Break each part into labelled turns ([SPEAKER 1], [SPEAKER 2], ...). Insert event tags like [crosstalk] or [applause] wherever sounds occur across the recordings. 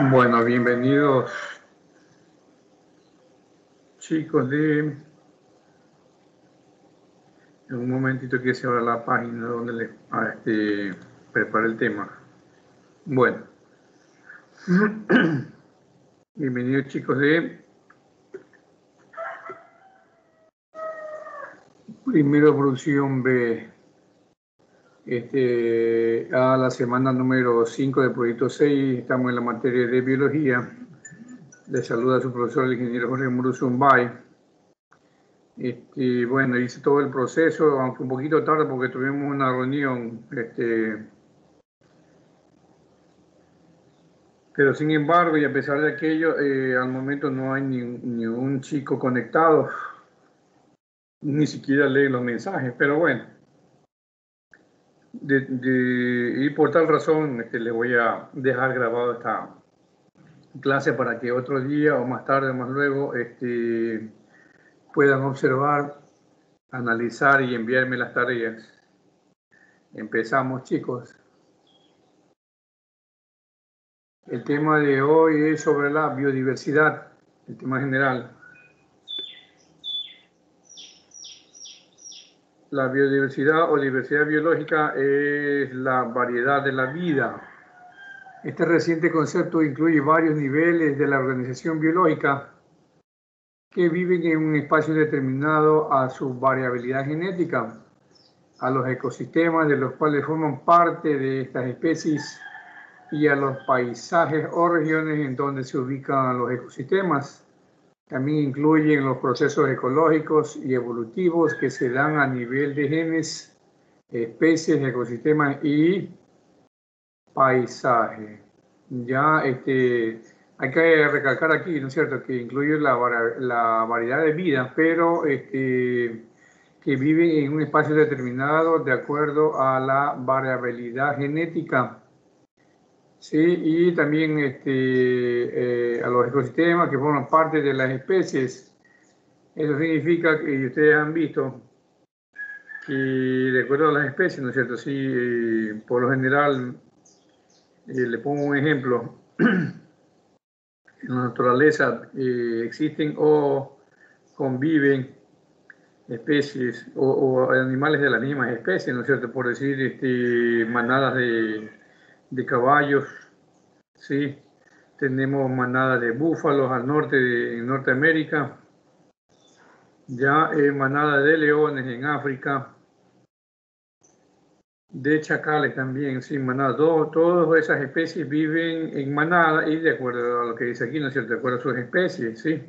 [SPEAKER 1] Bueno, bienvenidos chicos de... En un momentito que se abra la página donde les ah, este, el tema. Bueno. [clears throat] Bienvenidos chicos de... Primera evolución B. Este, a la semana número 5 del proyecto 6, estamos en la materia de biología. Les saluda a su profesor, el ingeniero Jorge Muruzumbay. Este, bueno, hice todo el proceso, aunque un poquito tarde porque tuvimos una reunión. Este, pero sin embargo, y a pesar de aquello, eh, al momento no hay ni, ni un chico conectado, ni siquiera lee los mensajes, pero bueno y por tal razón que le voy a dejar grabado esta clase para que otro día o más tarde o más luego este, puedan observar, analizar y enviarme las tareas. Empezamos chicos. El tema de hoy es sobre la biodiversidad, el tema general. La biodiversidad o diversidad biológica es la variedad de la vida. Este reciente concepto incluye varios niveles de la organización biológica que viven en un espacio determinado a su variabilidad genética, a los ecosistemas de los cuales forman parte de estas especies y a los paisajes o regiones en donde se ubican los ecosistemas. También incluyen los procesos ecológicos y evolutivos que se dan a nivel de genes, especies, ecosistemas y paisaje. Ya este, hay que recalcar aquí, ¿no es cierto?, que incluye la, la variedad de vida, pero este, que viven en un espacio determinado de acuerdo a la variabilidad genética Sí, y también este, eh, a los ecosistemas que forman parte de las especies. Eso significa que ustedes han visto que de acuerdo a las especies, ¿no es cierto? Sí, eh, por lo general, eh, le pongo un ejemplo, [clears throat] en la naturaleza existen o conviven especies o, animales de las mismas especies, ¿no es cierto? Por decir, este, manadas de de caballos, ¿sí? Tenemos manada de búfalos al norte de en Norteamérica, ya eh, manada de leones en África, de chacales también, sí, manada. todas esas especies viven en manada y de acuerdo a lo que dice aquí, ¿no es cierto? De acuerdo a sus especies, sí.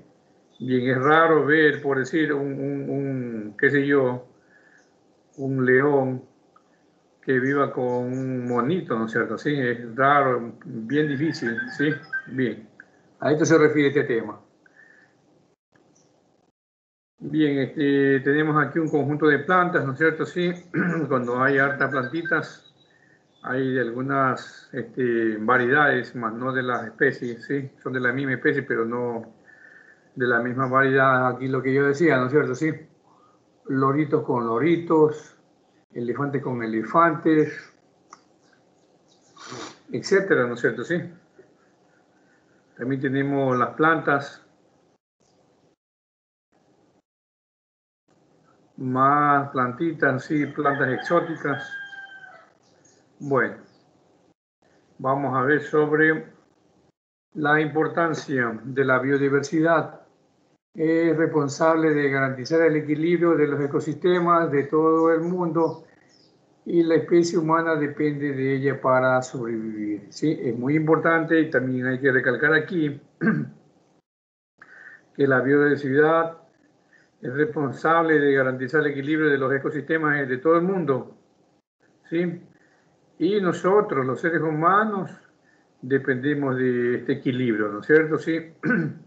[SPEAKER 1] Bien, es raro ver, por decir, un, un, un qué sé yo, un león que viva con un monito, ¿no es cierto? Sí, es raro, bien difícil, ¿sí? Bien. A esto se refiere este tema. Bien, este, tenemos aquí un conjunto de plantas, ¿no es cierto? Sí, [clears throat] cuando hay hartas plantitas, hay de algunas este, variedades, más no de las especies, ¿sí? Son de la misma especie, pero no de la misma variedad. Aquí lo que yo decía, ¿no es cierto? Sí, loritos con loritos, elefantes con elefantes, etcétera, ¿no es cierto? Sí. También tenemos las plantas. Más plantitas, sí, plantas exóticas. Bueno, vamos a ver sobre la importancia de la biodiversidad es responsable de garantizar el equilibrio de los ecosistemas de todo el mundo y la especie humana depende de ella para sobrevivir. ¿sí? Es muy importante y también hay que recalcar aquí [clears throat] que la biodiversidad es responsable de garantizar el equilibrio de los ecosistemas de todo el mundo. ¿sí? Y nosotros, los seres humanos, dependemos de este equilibrio, ¿no es cierto? ¿Sí? [clears throat]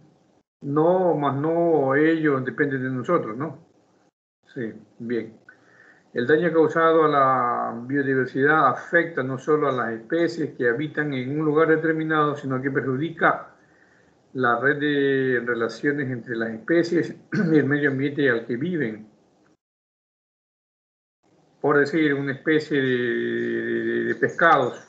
[SPEAKER 1] No, más no ellos dependen de nosotros, ¿no? Sí, bien. El daño causado a la biodiversidad afecta no solo a las especies que habitan en un lugar determinado, sino que perjudica la red de relaciones entre las especies y el medio ambiente al que viven. Por decir, una especie de, pescados,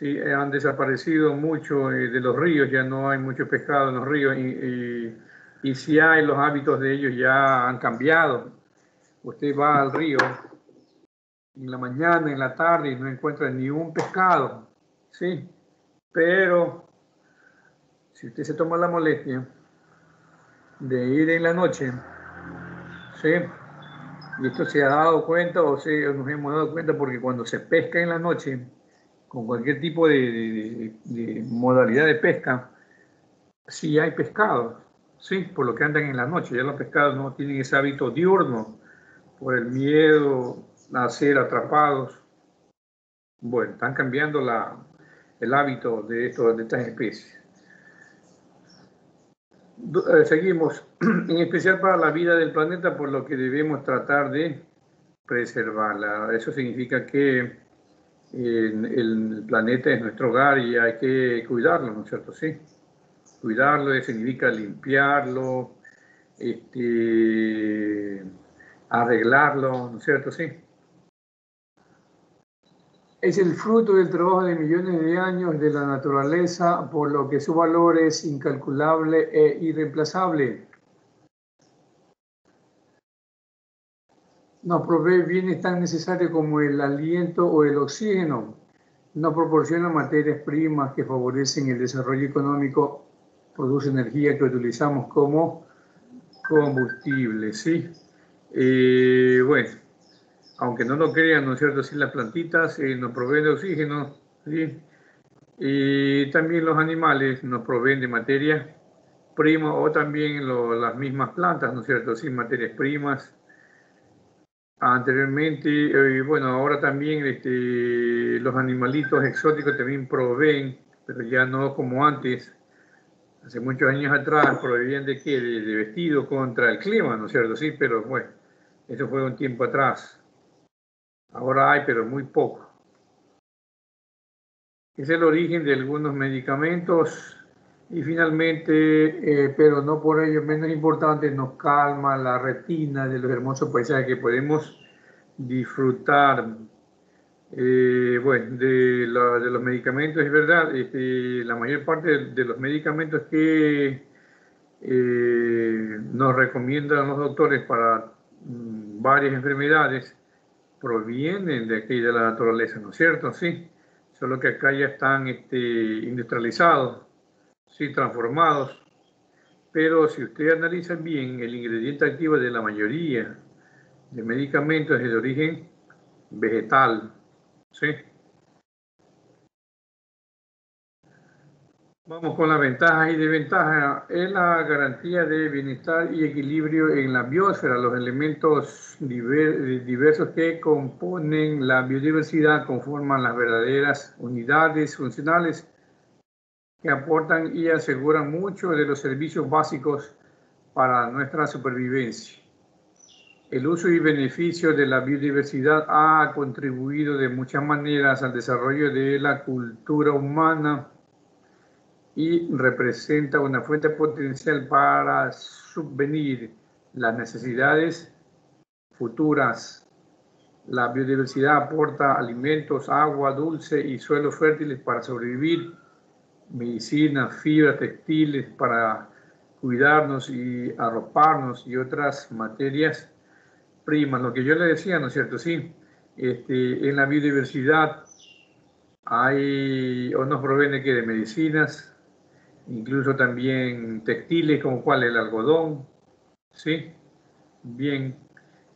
[SPEAKER 1] Sí, han desaparecido mucho eh, de los ríos, ya no hay mucho pescado en los ríos y, y, si hay, los hábitos de ellos ya han cambiado. Usted va al río en la mañana, en la tarde y no encuentra ni un pescado, ¿sí? Pero si usted se toma la molestia de ir en la noche, ¿sí? Y esto se ha dado cuenta o se, nos hemos dado cuenta porque cuando se pesca en la noche, con cualquier tipo de, modalidad de pesca, sí hay pescados, sí, por lo que andan en la noche. Ya los pescados no tienen ese hábito diurno por el miedo a ser atrapados. Bueno, están cambiando la, el hábito de, estos, de estas especies. Eh, seguimos, [clears throat] en especial para la vida del planeta, por lo que debemos tratar de preservarla. Eso significa que el planeta es nuestro hogar y hay que cuidarlo, ¿no es cierto? Sí. Cuidarlo significa limpiarlo, este, arreglarlo, ¿no es cierto? Sí. Es el fruto del trabajo de millones de años de la naturaleza, por lo que su valor es incalculable e irreemplazable. Nos provee bienes tan necesarios como el aliento o el oxígeno. Nos proporciona materias primas que favorecen el desarrollo económico, produce energía que utilizamos como combustible. ¿sí? Eh, bueno, aunque no lo crean, ¿no es cierto? Sí, las plantitas eh, nos proveen de oxígeno, ¿sí? Y también los animales nos proveen de materia prima o también las mismas plantas, ¿no es cierto? Sí, materias primas. Anteriormente, eh, bueno, ahora también este, los animalitos exóticos también proveen, pero ya no como antes. Hace muchos años atrás proveían de qué? De, de vestido contra el clima, ¿no es cierto? Sí, pero bueno, eso fue un tiempo atrás. Ahora hay, pero muy poco. Es el origen de algunos medicamentos y finalmente, eh, pero no por ello menos importante, nos calma la retina de los hermosos paisajes que podemos disfrutar. Eh, bueno, de, los medicamentos, es verdad, este, la mayor parte de, los medicamentos que eh, nos recomiendan los doctores para mm, varias enfermedades provienen de aquí de la naturaleza, ¿no es cierto? Sí, solo que acá ya están este, industrializados, sí, transformados. Pero si usted analiza bien, el ingrediente activo de la mayoría de medicamentos es de origen vegetal, ¿sí? Vamos con las ventajas y desventajas. Es la garantía de bienestar y equilibrio en la biosfera. Los elementos diversos que componen la biodiversidad conforman las verdaderas unidades funcionales que aportan y aseguran mucho de los servicios básicos para nuestra supervivencia. El uso y beneficio de la biodiversidad ha contribuido de muchas maneras al desarrollo de la cultura humana y representa una fuente potencial para subvenir las necesidades futuras. La biodiversidad aporta alimentos, agua dulce y suelos fértiles para sobrevivir, medicina, fibras, textiles para cuidarnos y arroparnos y otras materias primas. Lo que yo le decía, ¿no es cierto? Sí, este, en la biodiversidad hay o nos proviene que de medicinas, incluso también textiles como cuál el algodón, ¿sí? Bien,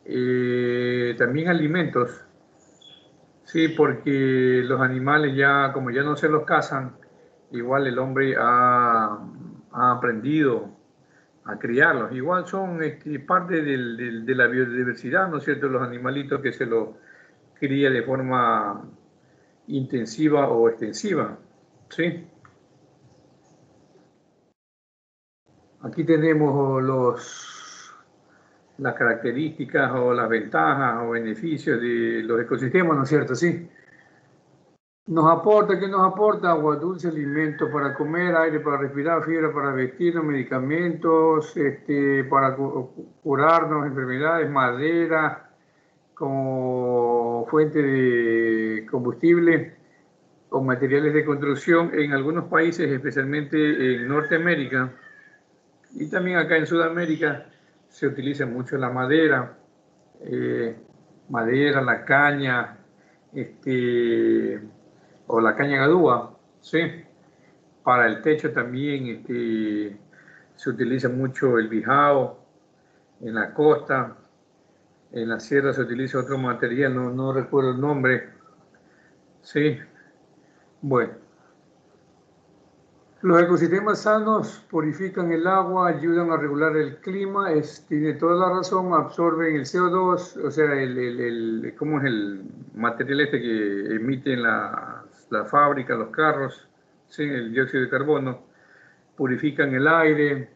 [SPEAKER 1] eh, también alimentos, sí, porque los animales ya, como ya no se los cazan, igual el hombre ha, aprendido a criarlos. Igual son parte de la biodiversidad, ¿no es cierto? Los animalitos que se los cría de forma intensiva o extensiva, ¿sí? Aquí tenemos los, las características o las ventajas o beneficios de los ecosistemas, ¿no es cierto? Sí. Nos aporta, ¿qué nos aporta? Agua dulce, alimento para comer, aire para respirar, fibra para vestirnos, medicamentos este, para curarnos enfermedades, madera como fuente de combustible, o materiales de construcción en algunos países, especialmente en Norteamérica y también acá en Sudamérica, se utiliza mucho la madera, eh, madera, la caña, este, o la caña gadúa, ¿sí? Para el techo también este, se utiliza mucho el bijao, en la costa, en la sierra se utiliza otro material, no, no recuerdo el nombre, ¿sí? Bueno. Los ecosistemas sanos purifican el agua, ayudan a regular el clima, es, tiene toda la razón, absorben el CO2, o sea, el, el, el ¿cómo es el material este que emiten la, la fábrica, los carros? ¿sí? el dióxido de carbono, purifican el aire,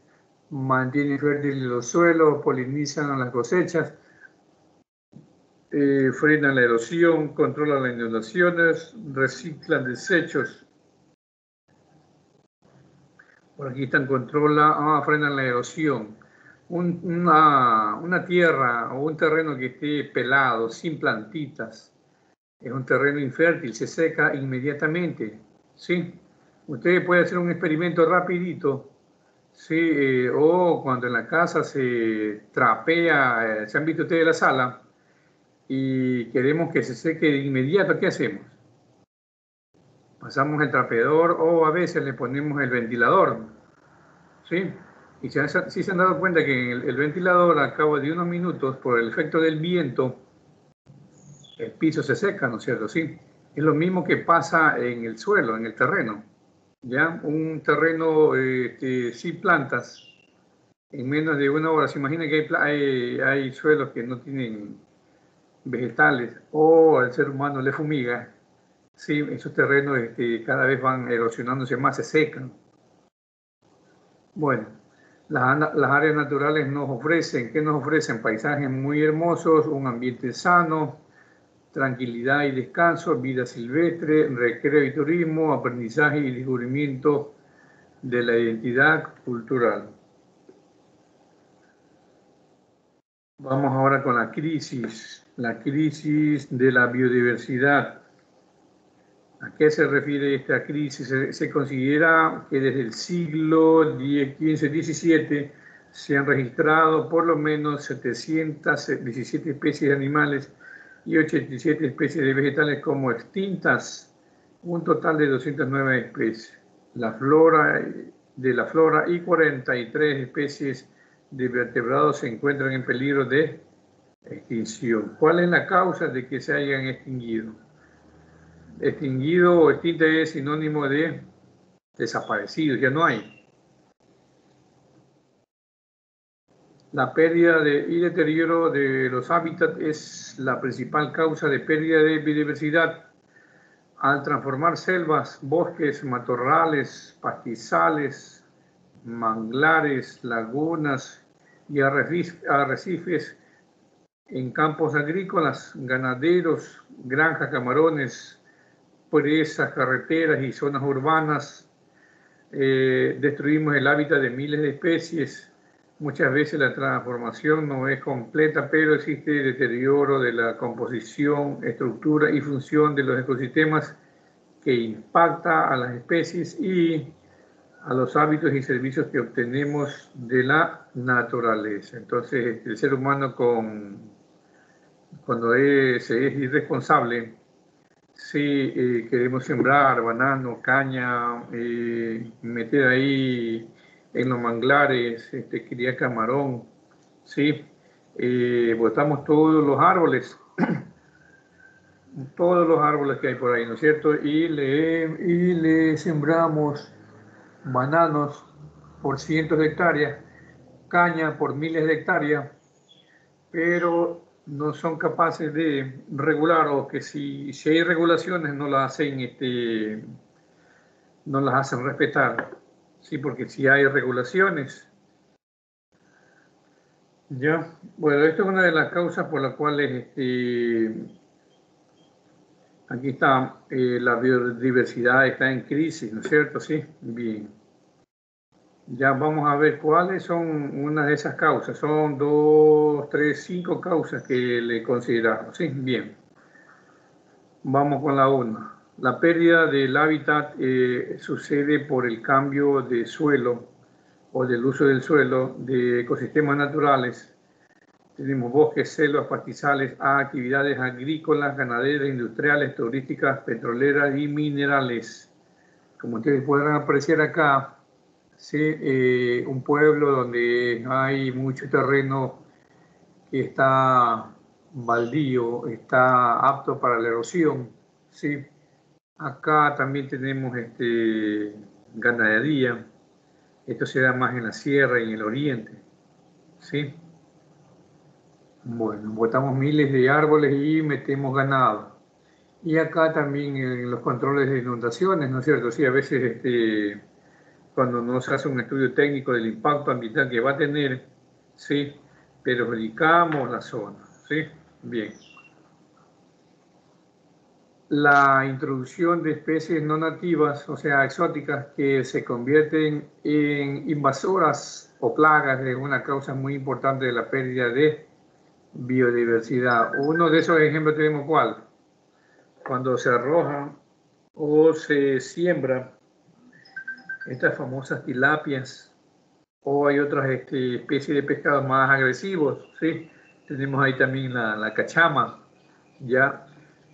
[SPEAKER 1] mantienen fértiles los suelos, polinizan las cosechas, eh, frenan la erosión, controlan las inundaciones, reciclan desechos, por aquí están controla, ah, frenan la erosión. una, una, tierra o un terreno que esté pelado, sin plantitas, es un terreno infértil, se seca inmediatamente. ¿sí? Usted puede hacer un experimento rapidito, ¿sí? Eh, o cuando en la casa se trapea, eh, se han visto ustedes la sala, y queremos que se seque de inmediato, ¿qué hacemos? pasamos el trapeador o a veces le ponemos el ventilador. ¿Sí? Y si se han dado cuenta que el, el, ventilador a cabo de unos minutos, por el efecto del viento, el piso se seca, ¿no es cierto? Sí. Es lo mismo que pasa en el suelo, en el terreno. ¿Ya? Un terreno este, sin plantas, en menos de una hora. Se imagina que hay, hay, hay suelos que no tienen vegetales o al ser humano le fumiga Sí, esos terrenos este, cada vez van erosionándose más, se secan. Bueno, las, las, áreas naturales nos ofrecen, ¿qué nos ofrecen? Paisajes muy hermosos, un ambiente sano, tranquilidad y descanso, vida silvestre, recreo y turismo, aprendizaje y descubrimiento de la identidad cultural. Vamos ahora con la crisis, la crisis de la biodiversidad. ¿A qué se refiere esta crisis? Se, considera que desde el siglo XV, XVII se han registrado por lo menos 717 especies de animales y 87 especies de vegetales como extintas, un total de 209 especies. La flora de la flora y 43 especies de vertebrados se encuentran en peligro de extinción. ¿Cuál es la causa de que se hayan extinguido? Extinguido o extinta es sinónimo de desaparecido, ya no hay. La pérdida de, y deterioro de los hábitats es la principal causa de pérdida de biodiversidad. Al transformar selvas, bosques, matorrales, pastizales, manglares, lagunas y arrecifes en campos agrícolas, ganaderos, granjas, camarones, esas carreteras y zonas urbanas, eh, destruimos el hábitat de miles de especies. Muchas veces la transformación no es completa, pero existe deterioro de la composición, estructura y función de los ecosistemas que impacta a las especies y a los hábitos y servicios que obtenemos de la naturaleza. Entonces, el ser humano con, cuando es, es irresponsable, Sí, eh, queremos sembrar banano, caña, eh, meter ahí en los manglares, este, quería camarón, sí, eh, botamos todos los árboles, [clears throat] todos los árboles que hay por ahí, ¿no es cierto? Y le, y le sembramos bananos por cientos de hectáreas, caña por miles de hectáreas, pero no son capaces de regular o que si, si hay regulaciones no las hacen este, no las hacen respetar sí porque si hay regulaciones ya bueno esto es una de las causas por las cuales este, aquí está eh, la biodiversidad está en crisis no es cierto sí bien ya vamos a ver cuáles son una de esas causas. Son dos, tres, cinco causas que le consideramos. Sí, bien. Vamos con la una. La pérdida del hábitat eh, sucede por el cambio de suelo o del uso del suelo de ecosistemas naturales. Tenemos bosques, selvas, pastizales, actividades agrícolas, ganaderas, industriales, turísticas, petroleras y minerales. Como ustedes podrán apreciar acá, ¿sí? Eh, un pueblo donde hay mucho terreno que está baldío, está apto para la erosión. ¿sí? Acá también tenemos este, ganadería. Esto se da más en la sierra y en el oriente. ¿sí? Bueno, botamos miles de árboles y metemos ganado. Y acá también en los controles de inundaciones, ¿no es cierto? Sí, a veces este, cuando no se hace un estudio técnico del impacto ambiental que va a tener, ¿sí? perjudicamos la zona. ¿sí? Bien. La introducción de especies no nativas, o sea, exóticas, que se convierten en invasoras o plagas es una causa muy importante de la pérdida de biodiversidad. Uno de esos ejemplos tenemos cuál. Cuando se arroja o se siembra estas famosas tilapias o hay otras este, especies de pescados más agresivos, ¿sí? Tenemos ahí también la, la cachama, ya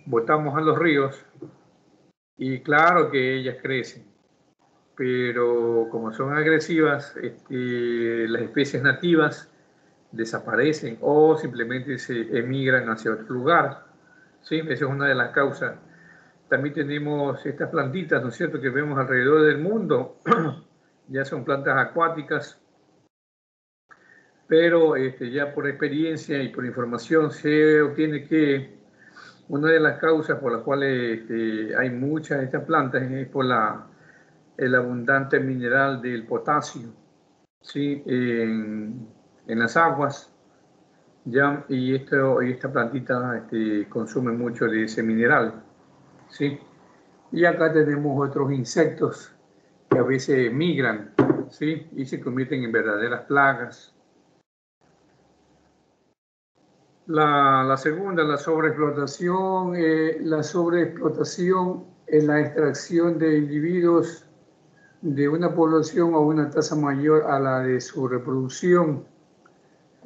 [SPEAKER 1] botamos a los ríos y claro que ellas crecen, pero como son agresivas, este, las especies nativas desaparecen o simplemente se emigran hacia otro lugar. ¿sí? Esa es una de las causas también tenemos estas plantitas, ¿no es cierto?, que vemos alrededor del mundo. [clears throat] ya son plantas acuáticas, pero este, ya por experiencia y por información se obtiene que una de las causas por las cuales este, hay muchas de estas plantas es por la, el abundante mineral del potasio ¿sí? en, en las aguas. Ya, y, esto, y esta plantita este, consume mucho de ese mineral. ¿sí? Y acá tenemos otros insectos que a veces migran, ¿sí? Y se convierten en verdaderas plagas. La, la segunda, la sobreexplotación, eh, la sobreexplotación en la extracción de individuos de una población a una tasa mayor a la de su reproducción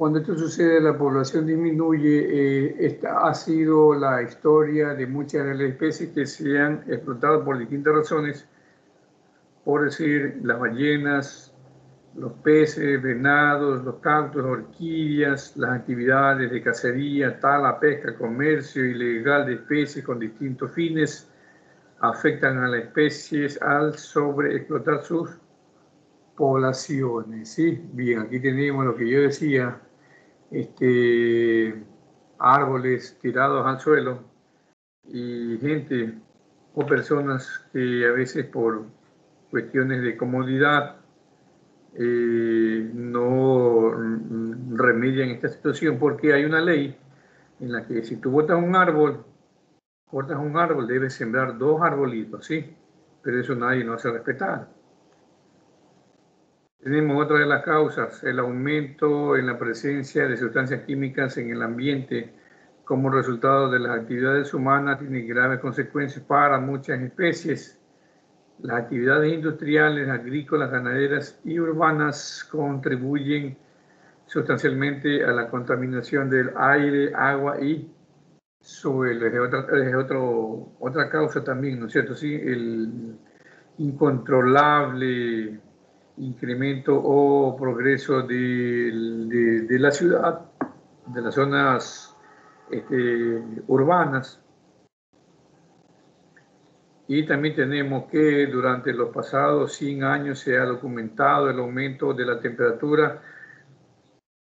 [SPEAKER 1] cuando esto sucede, la población disminuye. Eh, esta ha sido la historia de muchas de las especies que se han explotado por distintas razones, por decir las ballenas, los peces, venados, los cactus, orquídeas, las actividades de cacería, tala, pesca, comercio ilegal de especies con distintos fines, afectan a las especies al sobreexplotar sus poblaciones. ¿sí? Bien, aquí tenemos lo que yo decía, este, árboles tirados al suelo y gente o personas que a veces por cuestiones de comodidad eh, no remedian esta situación porque hay una ley en la que si tú botas un árbol, cortas un árbol, debes sembrar dos arbolitos, ¿sí? Pero eso nadie no hace respetar. Tenemos otra de las causas, el aumento en la presencia de sustancias químicas en el ambiente como resultado de las actividades humanas tiene graves consecuencias para muchas especies. Las actividades industriales, agrícolas, ganaderas y urbanas contribuyen sustancialmente a la contaminación del aire, agua y suelo. Es otra, es otro, otra causa también, ¿no es cierto? Sí, el incontrolable incremento o progreso de, la ciudad, de las zonas este, urbanas. Y también tenemos que durante los pasados 100 años se ha documentado el aumento de la temperatura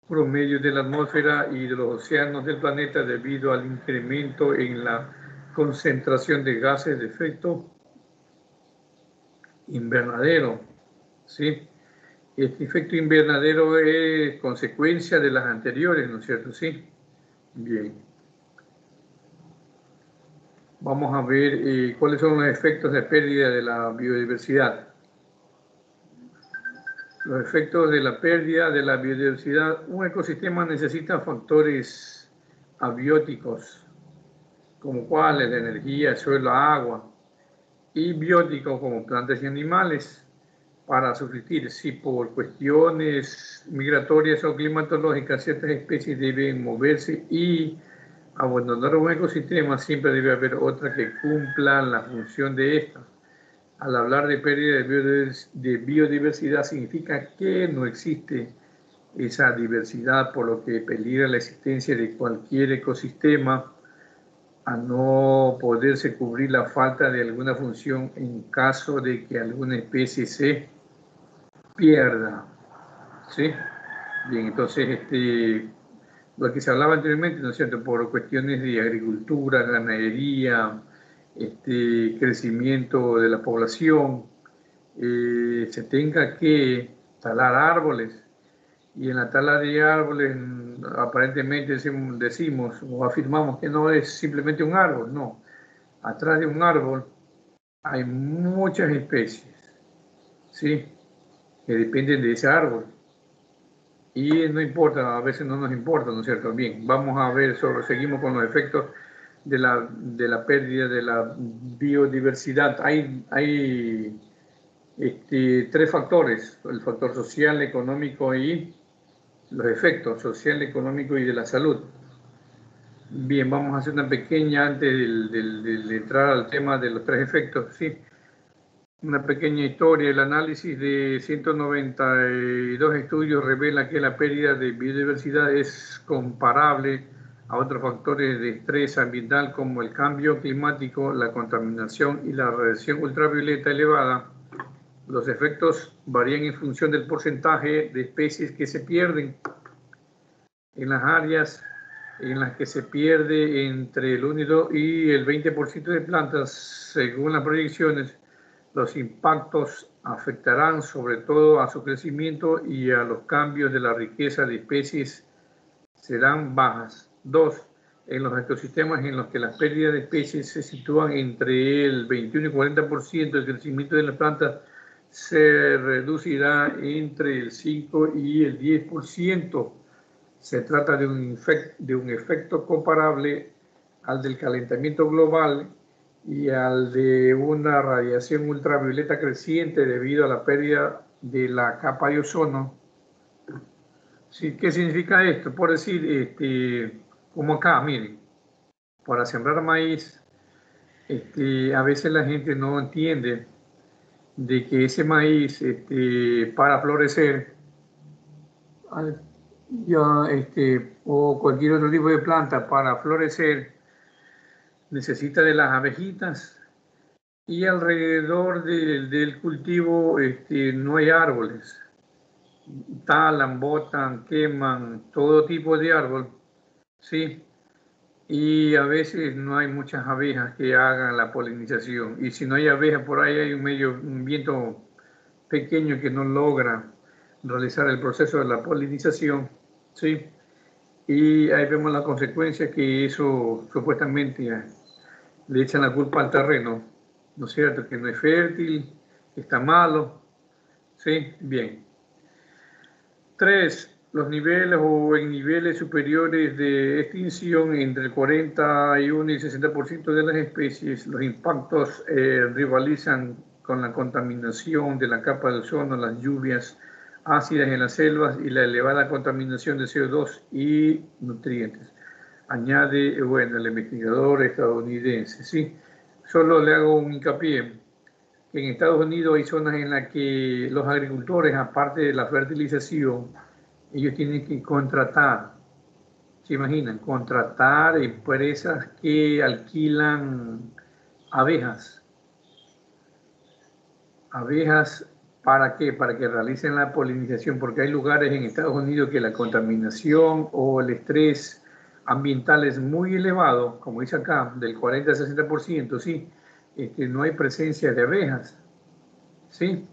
[SPEAKER 1] promedio de la atmósfera y de los océanos del planeta debido al incremento en la concentración de gases de efecto invernadero. ¿sí? Este efecto invernadero es consecuencia de las anteriores, ¿no es cierto? Sí. Bien. Vamos a ver eh, cuáles son los efectos de pérdida de la biodiversidad. Los efectos de la pérdida de la biodiversidad. Un ecosistema necesita factores abióticos, como cuáles, la energía, el suelo, agua, y bióticos como plantas y animales para subsistir. Si por cuestiones migratorias o climatológicas ciertas especies deben moverse y abandonar un ecosistema, siempre debe haber otra que cumpla la función de esta. Al hablar de pérdida de biodiversidad significa que no existe esa diversidad, por lo que peligra la existencia de cualquier ecosistema a no poderse cubrir la falta de alguna función en caso de que alguna especie se pierda. ¿Sí? Bien, entonces, este, lo que se hablaba anteriormente, ¿no es cierto?, por cuestiones de agricultura, ganadería, este, crecimiento de la población, eh, se tenga que talar árboles, y en la tala de árboles aparentemente decimos, o afirmamos que no es simplemente un árbol, no. Atrás de un árbol hay muchas especies, ¿sí? Que dependen de ese árbol. Y no importa, a veces no nos importa, ¿no es cierto? Bien, vamos a ver, sobre, seguimos con los efectos de la, de la pérdida de la biodiversidad. Hay, hay este, tres factores, el factor social, económico y los efectos social, económico y de la salud. Bien, vamos a hacer una pequeña, antes de, entrar al tema de los tres efectos, sí, una pequeña historia. El análisis de 192 estudios revela que la pérdida de biodiversidad es comparable a otros factores de estrés ambiental como el cambio climático, la contaminación y la radiación ultravioleta elevada los efectos varían en función del porcentaje de especies que se pierden. En las áreas en las que se pierde entre el 1 y el 20% de plantas, según las proyecciones, los impactos afectarán sobre todo a su crecimiento y a los cambios de la riqueza de especies serán bajas. Dos, en los ecosistemas en los que las pérdidas de especies se sitúan entre el 21 y 40% del crecimiento de las plantas se reducirá entre el 5 y el 10%. Se trata de un efecto comparable al del calentamiento global y al de una radiación ultravioleta creciente debido a la pérdida de la capa de ozono. ¿Qué significa esto? Por decir, este, como acá, miren, para sembrar maíz, este, a veces la gente no entiende de que ese maíz este, para florecer ya, este, o cualquier otro tipo de planta para florecer necesita de las abejitas y alrededor del cultivo este, no hay árboles. Talan, botan, queman, todo tipo de árbol, ¿sí? y a veces no hay muchas abejas que hagan la polinización. Y si no hay abejas por ahí, hay un medio, un viento pequeño que no logra realizar el proceso de la polinización, ¿sí? Y ahí vemos la consecuencia que eso supuestamente le echan la culpa al terreno, ¿no es cierto? Que no es fértil, está malo, ¿sí? Bien. Tres, los niveles o en niveles superiores de extinción entre el 41 y el 60% de las especies, los impactos eh, rivalizan con la contaminación de la capa del ozono, las lluvias ácidas en las selvas y la elevada contaminación de CO2 y nutrientes. Añade, bueno, el investigador estadounidense, ¿sí? Solo le hago un hincapié en Estados Unidos hay zonas en las que los agricultores, aparte de la fertilización, ellos tienen que contratar, ¿se imaginan? Contratar empresas que alquilan abejas. Abejas, ¿para qué? Para que realicen la polinización, porque hay lugares en Estados Unidos que la contaminación o el estrés ambiental es muy elevado, como dice acá, del 40 al 60%, sí, este, no hay presencia de abejas, ¿sí?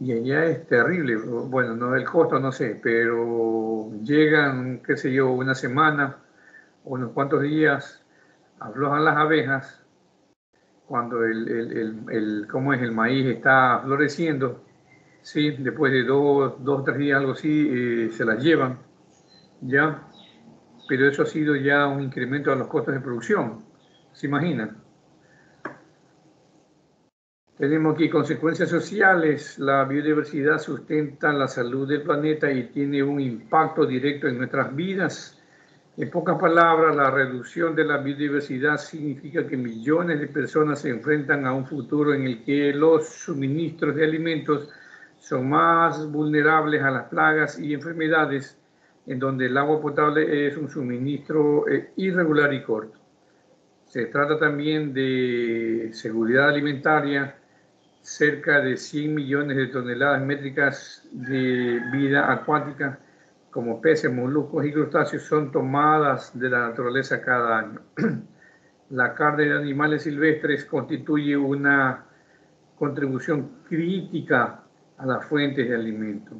[SPEAKER 1] y allá es terrible. Bueno, no el costo, no sé, pero llegan, qué sé yo, una semana o unos cuantos días, aflojan las abejas cuando el, el, el, ¿cómo es? el maíz está floreciendo, ¿sí? después de dos, dos tres días, algo así, eh, se las llevan, ¿ya? Pero eso ha sido ya un incremento a los costos de producción, ¿se imaginan? Tenemos aquí consecuencias sociales. La biodiversidad sustenta la salud del planeta y tiene un impacto directo en nuestras vidas. En pocas palabras, la reducción de la biodiversidad significa que millones de personas se enfrentan a un futuro en el que los suministros de alimentos son más vulnerables a las plagas y enfermedades, en donde el agua potable es un suministro eh, irregular y corto. Se trata también de seguridad alimentaria, cerca de 100 millones de toneladas métricas de vida acuática, como peces, moluscos y crustáceos, son tomadas de la naturaleza cada año. [clears throat] La carne de animales silvestres constituye una contribución crítica a las fuentes de alimento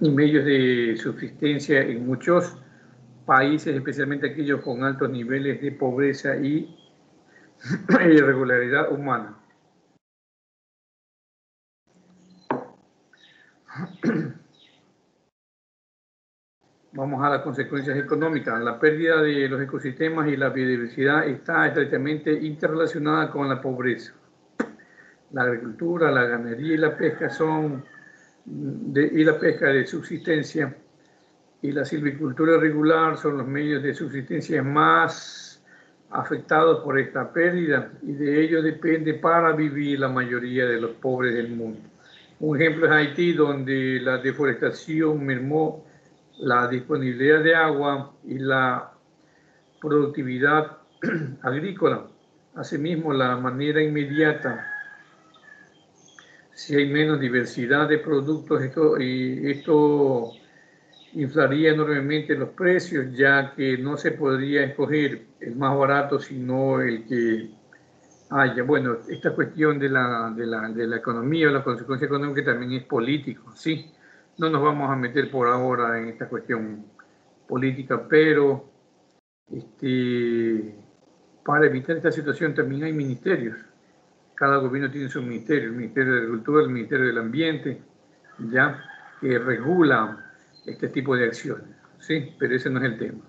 [SPEAKER 1] y medios de subsistencia en muchos países, especialmente aquellos con altos niveles de pobreza y [clears throat] irregularidad humana. [clears throat] Vamos a las consecuencias económicas. La pérdida de los ecosistemas y la biodiversidad está estrechamente interrelacionada con la pobreza. La agricultura, la ganadería y la pesca son de, y la pesca de subsistencia y la silvicultura regular son los medios de subsistencia más afectados por esta pérdida y de ello depende para vivir la mayoría de los pobres del mundo. Un ejemplo es Haití, donde la deforestación mermó la disponibilidad de agua y la productividad [clears throat] agrícola. Asimismo, la manera inmediata, si hay menos diversidad de productos, esto, y inflaría enormemente los precios, ya que no se podría escoger el más barato, sino el que Ah, ya, bueno, esta cuestión de la, de la, de la economía o la consecuencia económica también es político, ¿sí? No nos vamos a meter por ahora en esta cuestión política, pero este, para evitar esta situación también hay ministerios. Cada gobierno tiene su ministerio, el Ministerio de Agricultura, el Ministerio del Ambiente, ya, que regula este tipo de acciones, ¿sí? Pero ese no es el tema.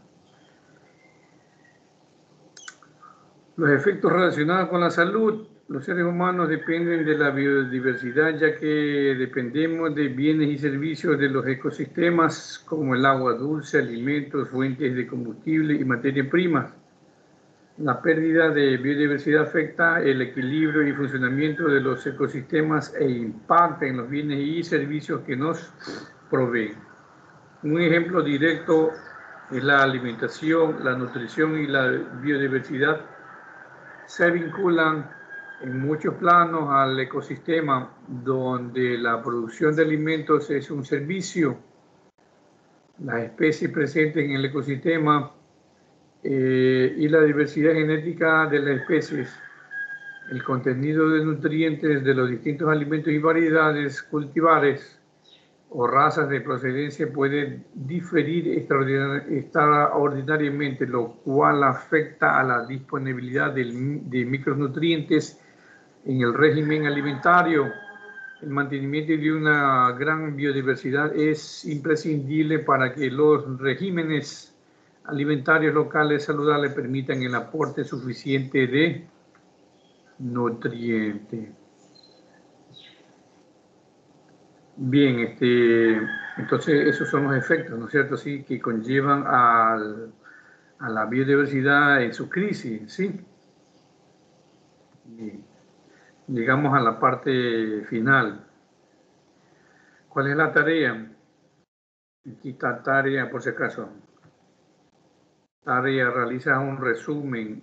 [SPEAKER 1] Los efectos relacionados con la salud. Los seres humanos dependen de la biodiversidad ya que dependemos de bienes y servicios de los ecosistemas como el agua dulce, alimentos, fuentes de combustible y materia prima. La pérdida de biodiversidad afecta el equilibrio y funcionamiento de los ecosistemas e impacta en los bienes y servicios que nos proveen. Un ejemplo directo es la alimentación, la nutrición y la biodiversidad se vinculan en muchos planos al ecosistema donde la producción de alimentos es un servicio. Las especies presentes en el ecosistema eh, y la diversidad genética de las especies, el contenido de nutrientes de los distintos alimentos y variedades cultivares o razas de procedencia puede diferir extraordinariamente, lo cual afecta a la disponibilidad de micronutrientes en el régimen alimentario. El mantenimiento de una gran biodiversidad es imprescindible para que los regímenes alimentarios locales saludables permitan el aporte suficiente de nutrientes. Bien, este, entonces esos son los efectos, ¿no es cierto? Sí, que conllevan a la biodiversidad en su crisis, ¿sí? Llegamos a la parte final. ¿Cuál es la tarea? Aquí está tarea, por si acaso. Tarea, realiza un resumen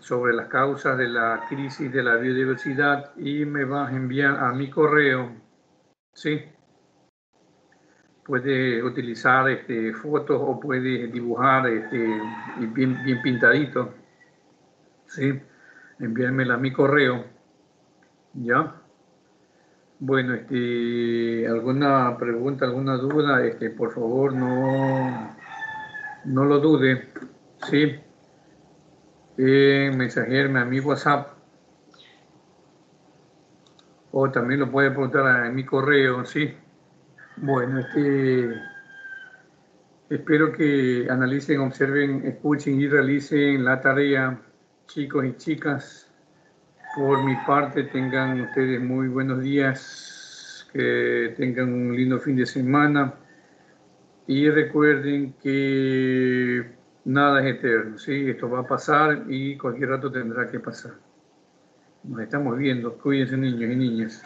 [SPEAKER 1] sobre las causas de la crisis de la biodiversidad y me vas a enviar a mi correo Sí. Puede utilizar este, fotos o puede dibujar este, bien, bien pintadito. Sí. Enviármela a mi correo. ¿Ya? Bueno, este, alguna pregunta, alguna duda, este, por favor no, no lo dude. Sí. Eh, mensajerme a mi WhatsApp o también lo puede preguntar en mi correo, sí. Bueno, este, espero que analicen, observen, escuchen y realicen la tarea, chicos y chicas, Por mi parte, tengan ustedes muy buenos días, que tengan un lindo fin de semana y recuerden que nada es eterno, ¿sí? Esto va a pasar y cualquier rato tendrá que pasar. Nos estamos viendo, cuídense niños y niñas.